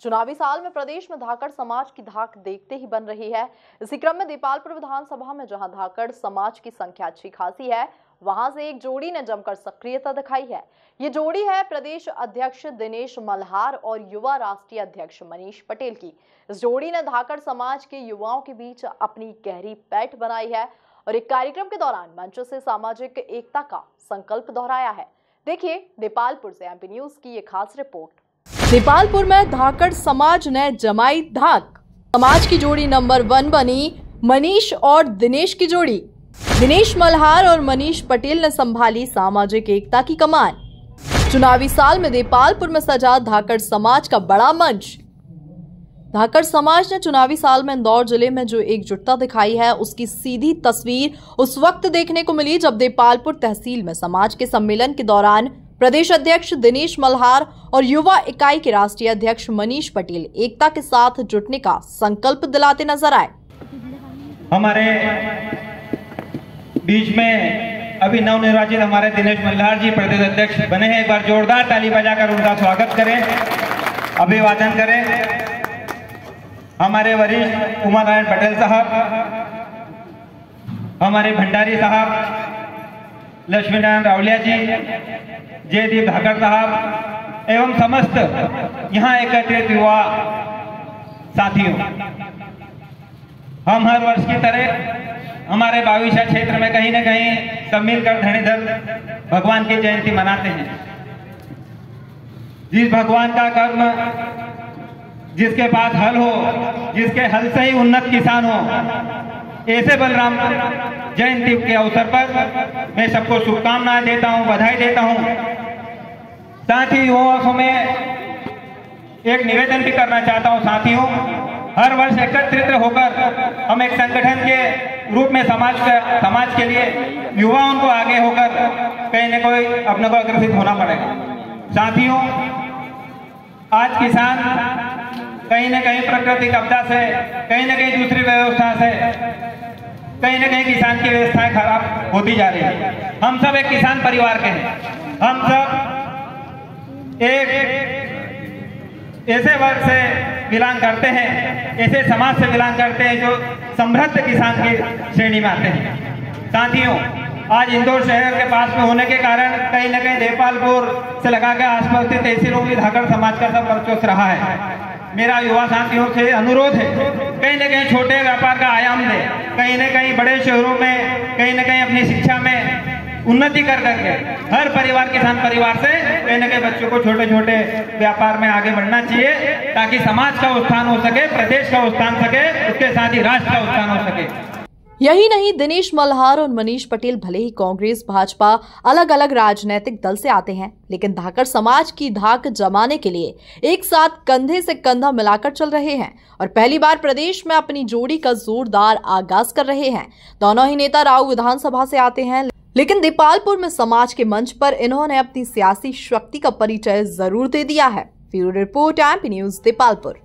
चुनावी साल में प्रदेश में धाकड़ समाज की धाक देखते ही बन रही है। इसी क्रम में दीपालपुर विधानसभा में जहाँ धाकड़ समाज की संख्या अच्छी खासी है, वहाँ से एक जोड़ी ने जमकर सक्रियता दिखाई है। ये जोड़ी है प्रदेश अध्यक्ष दिनेश मल्हार और युवा राष्ट्रीय अध्यक्ष मनीष पटेल की। इस जोड़ी ने धाकड़ समाज के युवाओं के बीच अपनी गहरी पैठ बनाई है और एक कार्यक्रम के दौरान मंच से सामाजिक एकता का संकल्प दोहराया है। देखिए, दीपालपुर से एमपी न्यूज़ की ये खास रिपोर्ट। दीपालपुर में धाकड़ समाज ने जमाई धाक। समाज की जोड़ी नंबर वन बनी मनीष और दिनेश की जोड़ी। दिनेश मल्हार और मनीष पटेल ने संभाली सामाजिक एकता की कमान। चुनावी साल में दीपालपुर में सजा धाकड़ समाज का बड़ा मंच। धाकड़ समाज ने चुनावी साल में इंदौर ज़िले में जो एकजुटता दिखाई है, उसकी सीधी तस्वीर उस वक्त देखने को मिली जब देपालपुर तहसील में समाज के सम्मेलन के दौरान प्रदेश अध्यक्ष दिनेश मल्हार और युवा इकाई के राष्ट्रीय अध्यक्ष मनीष पटेल एकता के साथ जुटने का संकल्प दिलाते नज़र आए। हमारे बीच में अभी नवनिर्वाचित हमारे दिनेश मल्हार जी प्रदेश अध्यक्ष बने हैं। एक बार जोरदार ताली बजाकर उनका स्वागत करें, अभिवादन करें। हमारे वरिष्ठ उमा नारायण पटेल साहब, हमारे भंडारी साहब लक्ष्मी नारायण रावलिया जी जयदीप धाकर साहब, एवं समस्त यहाँ एकत्रित युवा साथियों। हम हर वर्ष की तरह हमारे बाविशा क्षेत्र में कहीं ना कहीं सब मिलकर धनीधर भगवान की जयंती मनाते हैं। जिस भगवान का कर्म जिसके पास हल हो, जिसके हल से ही उन्नत किसान हो ऐसे बलराम, जयंती के अवसर पर मैं सबको शुभकामनाएँ देता हूँ, बधाई देता हूँ। साथ ही युवाओं में एक निवेदन भी करना चाहता हूँ, साथियों, हर वर्ष एकत्रित होकर हम एक संगठन के रूप में समाज का, समाज के लिए युवाओं को आगे होकर कहीं ना कोई अपने को अग्रसित होना पड़ेगा। साथियों, आज किसान कहीं ना कहीं प्रकृति कब्जा से, कहीं ना कहीं दूसरी व्यवस्था से कहीं ना कहीं किसान की व्यवस्थाएँ खराब होती जा रही है। हम सब एक किसान परिवार के हैं। हम सब एक ऐसे वर्ग से बिलोंग करते हैं, ऐसे समाज से बिलोंग करते हैं जो समृद्ध किसान की श्रेणी में आते हैं। साथियों, आज इंदौर शहर के पास में होने के कारण कहीं ना कहीं देपालपुर से लगा के आसपास के तहसीलों में धाकड़ समाज का सब वर्चस्व रहा है। मेरा युवा साथियों से अनुरोध है। कहीं न कहीं छोटे व्यापार का आयाम दे। कहीं न कहीं बड़े शहरों में, कहीं न कहीं अपनी शिक्षा में उन्नति कर करके हर परिवार, किसान परिवार से कहीं ना कहीं बच्चों को छोटे छोटे व्यापार में आगे बढ़ना चाहिए, ताकि समाज का उत्थान हो सके, प्रदेश का उत्थान सके, उसके साथ ही राष्ट्र का उत्थान हो सके। यही नहीं, दिनेश मल्हार और मनीष पटेल भले ही कांग्रेस, भाजपा अलग अलग राजनीतिक दल से आते हैं, लेकिन धाकर समाज की धाक जमाने के लिए एक साथ कंधे से कंधा मिलाकर चल रहे हैं और पहली बार प्रदेश में अपनी जोड़ी का जोरदार आगाज़ कर रहे हैं। दोनों ही नेता राव विधानसभा से आते हैं, लेकिन दीपालपुर में समाज के मंच पर इन्होंने अपनी सियासी शक्ति का परिचय ज़रूर दे दिया है। Bureau report, MP news, Dipalpur.